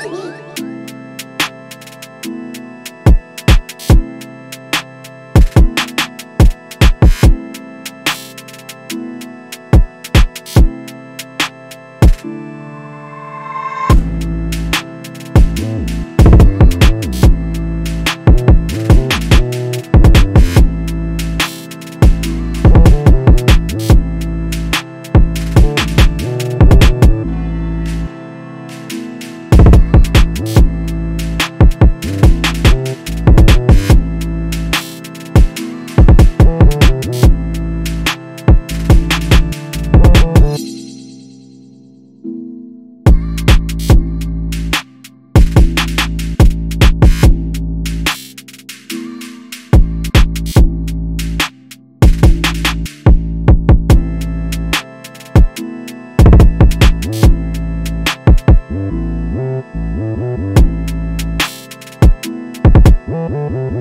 Oh, Mm-hmm.